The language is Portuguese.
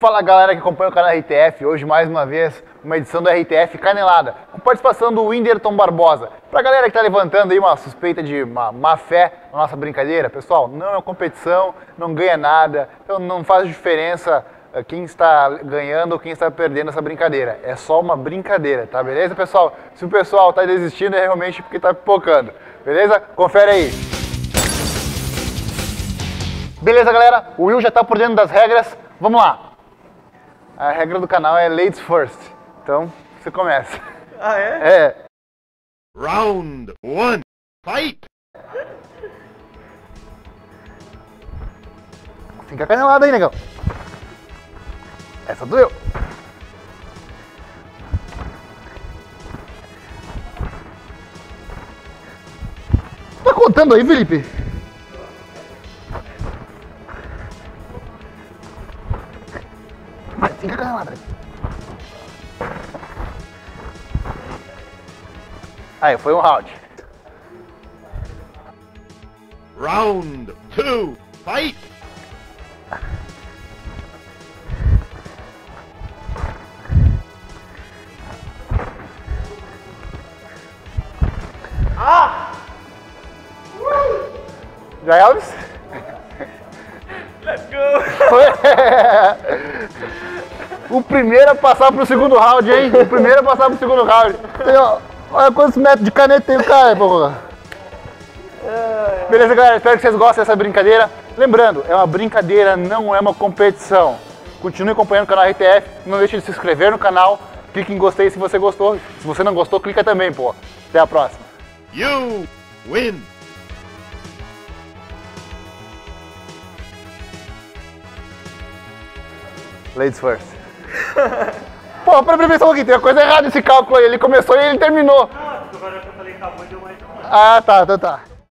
Fala galera que acompanha o canal RTF, hoje mais uma vez uma edição do RTF Canelada, com participação do Whindersson Barbosa. Pra galera que tá levantando aí uma suspeita de uma má fé na nossa brincadeira, pessoal, não é competição, não ganha nada, então não faz diferença eh, quem está ganhando ou quem está perdendo essa brincadeira. É só uma brincadeira, tá beleza pessoal? Se o pessoal tá desistindo é realmente porque tá pipocando, beleza? Confere aí. Beleza galera, o Will já tá por dentro das regras, vamos lá. A regra do canal é ladies first. Então, você começa. Ah, é? É. Round one, fight! Fica canelada aí, negão. Essa doeu. Tá contando aí, Felipe? Fica canelada. Aí, foi um round. Round two, fight! Já é, Elvis? Let's go! O primeiro a passar pro segundo round, hein? O primeiro a passar pro segundo round. Tem, ó, olha quantos metros de caneta tem o cara, pô. Beleza, galera? Espero que vocês gostem dessa brincadeira. Lembrando, é uma brincadeira, não é uma competição. Continue acompanhando o canal RTF. Não deixe de se inscrever no canal. Clique em gostei se você gostou. Se você não gostou, clica também, pô. Até a próxima. You win! Ladies first. Pô, só um pouquinho. Tem uma coisa errada nesse cálculo aí. Ele começou e ele terminou. Agora que eu falei acabou, deu mais um. Ah, tá, tá, tá.